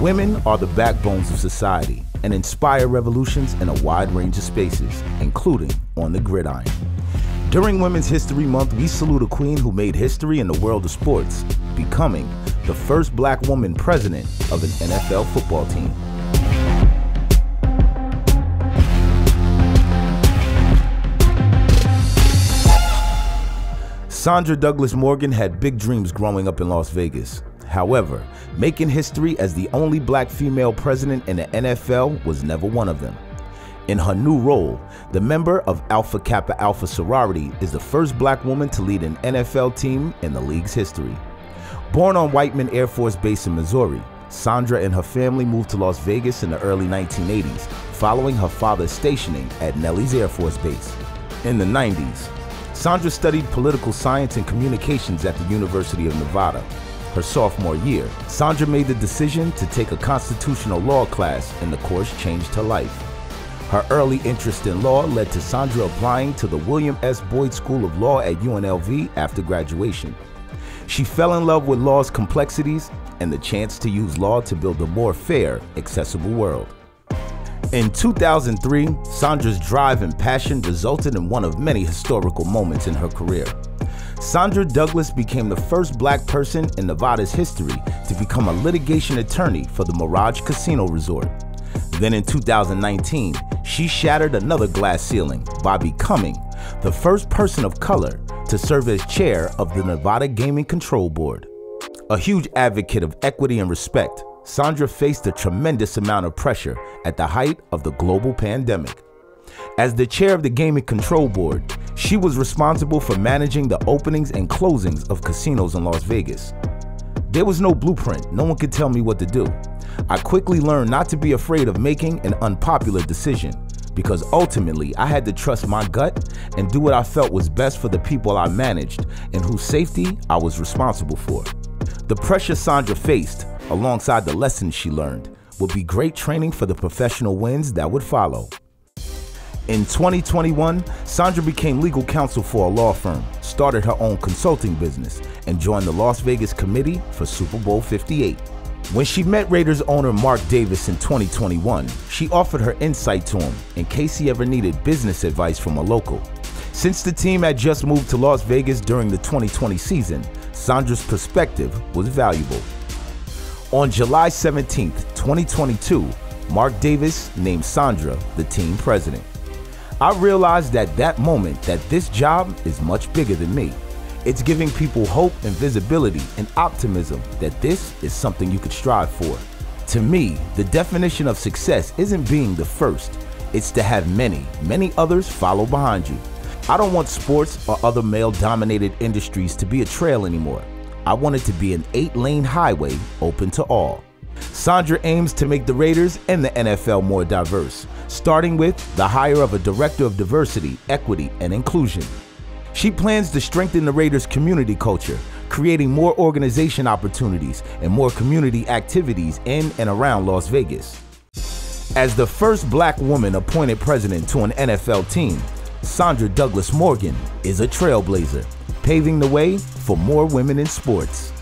Women are the backbones of society and inspire revolutions in a wide range of spaces, including on the gridiron. During Women's History Month, we salute a queen who made history in the world of sports, becoming the first black woman president of an NFL football team. Sandra Douglass Morgan had big dreams growing up in Las Vegas. However, making history as the only black female president in the NFL was never one of them. In her new role, the member of Alpha Kappa Alpha sorority is the first black woman to lead an NFL team in the league's history. Born on Whiteman Air Force Base in Missouri, Sandra and her family moved to Las Vegas in the early 1980s, following her father's stationing at Nellis Air Force Base. In the 90s, Sandra studied political science and communications at the University of Nevada. Her sophomore year, Sandra made the decision to take a constitutional law class, and the course changed her life. Her early interest in law led to Sandra applying to the William S. Boyd School of Law at UNLV after graduation. She fell in love with law's complexities and the chance to use law to build a more fair, accessible world. In 2003, Sandra's drive and passion resulted in one of many historical moments in her career. Sandra Douglass became the first black person in Nevada's history to become a litigation attorney for the Mirage Casino Resort. Then in 2019, she shattered another glass ceiling by becoming the first person of color to serve as chair of the Nevada Gaming Control Board. A huge advocate of equity and respect, Sandra faced a tremendous amount of pressure at the height of the global pandemic. As the chair of the Gaming Control Board, she was responsible for managing the openings and closings of casinos in Las Vegas. There was no blueprint, no one could tell me what to do. I quickly learned not to be afraid of making an unpopular decision because ultimately I had to trust my gut and do what I felt was best for the people I managed and whose safety I was responsible for. The pressure Sandra faced, alongside the lessons she learned, would be great training for the professional wins that would follow. In 2021, Sandra became legal counsel for a law firm, started her own consulting business, and joined the Las Vegas committee for Super Bowl 58. When she met Raiders owner Mark Davis in 2021, she offered her insight to him in case he ever needed business advice from a local. Since the team had just moved to Las Vegas during the 2020 season, Sandra's perspective was valuable. On July 17, 2022, Mark Davis named Sandra the team president. I realized at that moment that this job is much bigger than me. It's giving people hope and visibility and optimism that this is something you could strive for. To me, the definition of success isn't being the first, it's to have many, many others follow behind you. I don't want sports or other male dominated industries to be a trail anymore. I want it to be an eight lane highway open to all. Sandra aims to make the Raiders and the NFL more diverse, starting with the hire of a director of diversity, equity, and inclusion. She plans to strengthen the Raiders' community culture, creating more organization opportunities and more community activities in and around Las Vegas. As the first black woman appointed president to an NFL team, Sandra Douglass Morgan is a trailblazer, paving the way for more women in sports.